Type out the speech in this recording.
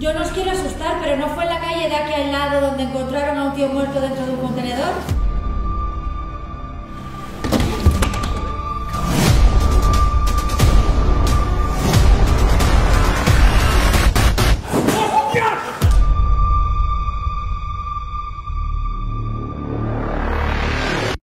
Yo no os quiero asustar, pero ¿no fue en la calle de aquí al lado donde encontraron a un tío muerto dentro de un contenedor?